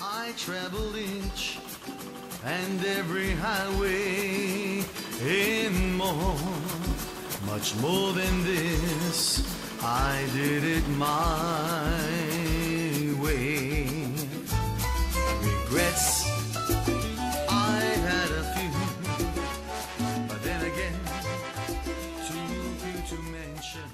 I traveled each and every highway in more, much more than this. I did it my way. Regrets, I had a few, but then again, too few to mention.